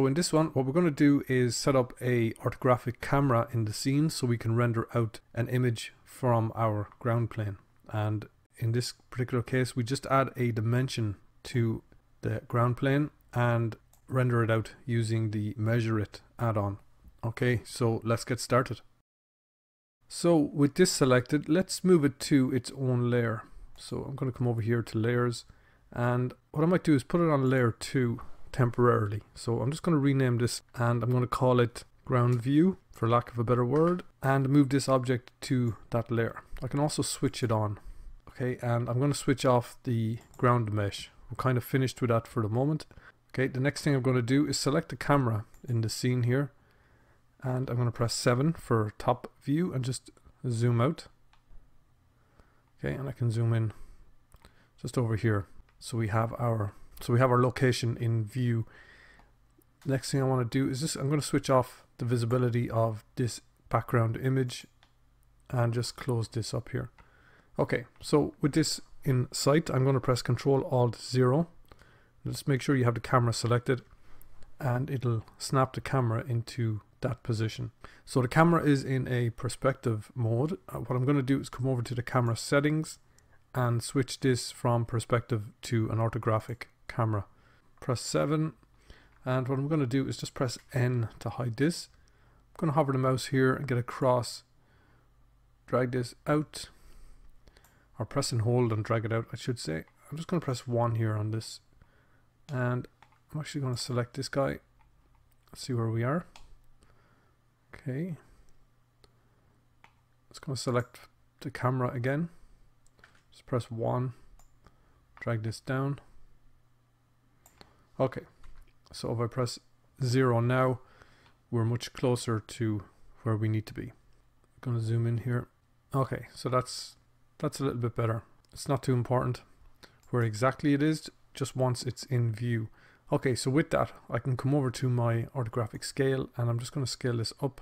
So in this one, what we're going to do is set up a orthographic camera in the scene so we can render out an image from our ground plane. And in this particular case, we just add a dimension to the ground plane and render it out using the MeasureIt add-on. Okay, so let's get started. So with this selected, let's move it to its own layer. So I'm going to come over here to layers and what I might do is put it on layer 2 temporarily. So I'm just going to rename this and I'm going to call it ground view for lack of a better word and move this object to that layer. I can also switch it on. Okay, and I'm going to switch off the ground mesh. I'm kind of finished with that for the moment. Okay, the next thing I'm going to do is select the camera in the scene here and I'm going to press 7 for top view and just zoom out. Okay, and I can zoom in just over here. So we have our so we have our location in view. Next thing I want to do is this I'm going to switch off the visibility of this background image and just close this up here. Okay, so with this in sight, I'm going to press Control Alt 0. Just make sure you have the camera selected and it'll snap the camera into that position. So the camera is in a perspective mode. Uh, what I'm going to do is come over to the camera settings and switch this from perspective to an orthographic camera. Press 7 and what I'm going to do is just press N to hide this. I'm going to hover the mouse here and get across, drag this out, or press and hold and drag it out I should say. I'm just going to press 1 here on this and I'm actually going to select this guy. Let's see where we are. Okay. It's going to select the camera again. Just press 1. Drag this down. Okay. So if I press 0 now, we're much closer to where we need to be. I'm going to zoom in here. Okay, so that's that's a little bit better. It's not too important where exactly it is, just once it's in view. Okay, so with that, I can come over to my orthographic scale and I'm just going to scale this up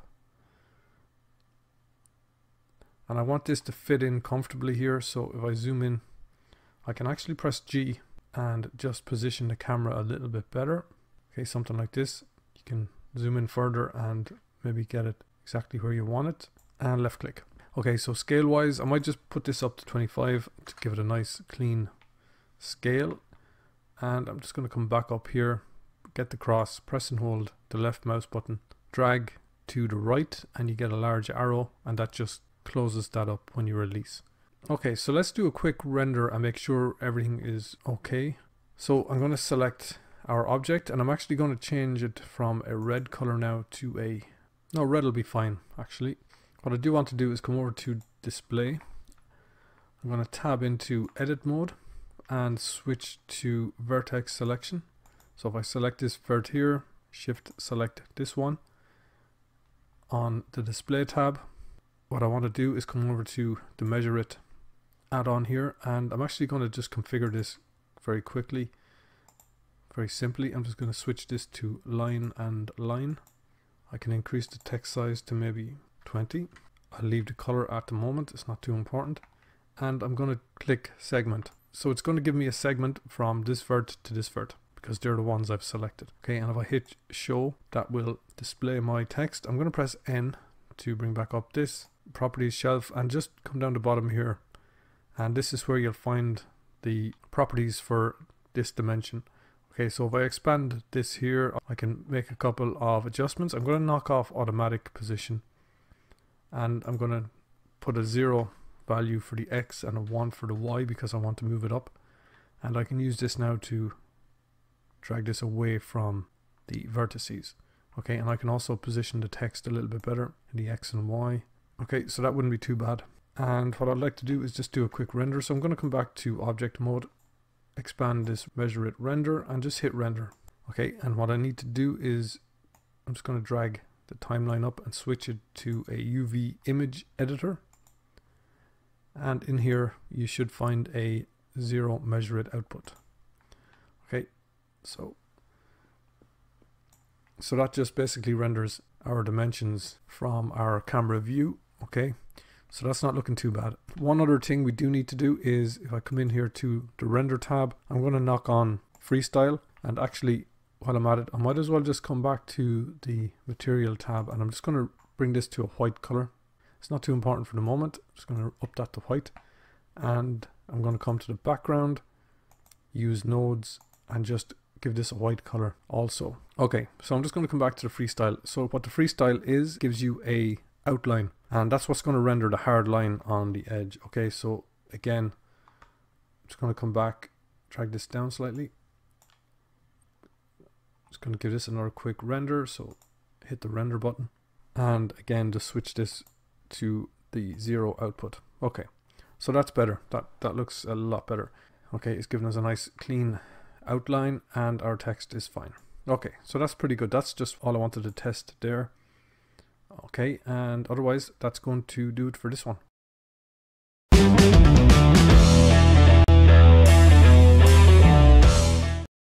and I want this to fit in comfortably here so if I zoom in I can actually press G and just position the camera a little bit better. Okay something like this. You can zoom in further and maybe get it exactly where you want it. And left click. Okay so scale wise I might just put this up to 25 to give it a nice clean scale. And I'm just going to come back up here get the cross press and hold the left mouse button drag to the right and you get a large arrow and that just closes that up when you release. Okay, so let's do a quick render and make sure everything is okay. So I'm going to select our object and I'm actually going to change it from a red color now to a, no red will be fine actually. What I do want to do is come over to display. I'm going to tab into edit mode and switch to vertex selection. So if I select this vert here, shift select this one on the display tab what I want to do is come over to the MeasureIt add-on here and I'm actually going to just configure this very quickly very simply. I'm just going to switch this to line and line. I can increase the text size to maybe 20 I'll leave the color at the moment it's not too important. And I'm going to click segment. So it's going to give me a segment from this vert to this vert because they're the ones I've selected okay? And if I hit show that will display my text. I'm going to press N to bring back up this properties shelf and just come down the bottom here and this is where you'll find the properties for this dimension. Okay so if I expand this here I can make a couple of adjustments. I'm going to knock off automatic position. And I'm going to put a 0 value for the X and a 1 for the Y because I want to move it up. And I can use this now to drag this away from the vertices. Okay and I can also position the text a little bit better in the X and Y. Okay, so that wouldn't be too bad. And what I'd like to do is just do a quick render. So I'm going to come back to object mode, expand this MeasureIt render and just hit render. Okay, and what I need to do is I'm just going to drag the timeline up and switch it to a UV image editor. And in here you should find a zero MeasureIt output. Okay, so so that just basically renders our dimensions from our camera view Okay, so that's not looking too bad. One other thing we do need to do is if I come in here to the render tab, I'm going to knock on freestyle and actually while I'm at it, I might as well just come back to the material tab and I'm just going to bring this to a white color. It's not too important for the moment. I'm just going to up that to white and I'm going to come to the background, use nodes and just give this a white color also. Okay, so I'm just going to come back to the freestyle. So what the freestyle is, gives you a outline and that's what's going to render the hard line on the edge. Okay, so again, just going to come back, drag this down slightly just going to give this another quick render. So hit the render button. And again, just switch this to the zero output. Okay, so that's better. That, that looks a lot better. Okay, it's giving us a nice clean outline and our text is fine. Okay, so that's pretty good. That's just all I wanted to test there. Okay, and otherwise that's going to do it for this one.